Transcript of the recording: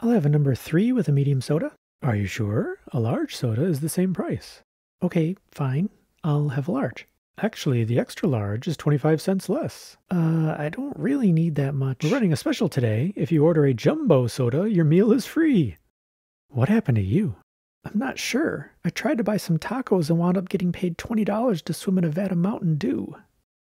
I'll have a number three with a medium soda. Are you sure? A large soda is the same price. Okay, fine. I'll have a large. Actually, the extra large is 25 cents less. Uh, I don't really need that much. We're running a special today. If you order a jumbo soda, your meal is free. What happened to you? I'm not sure. I tried to buy some tacos and wound up getting paid $20 to swim in a vat of Mountain Dew.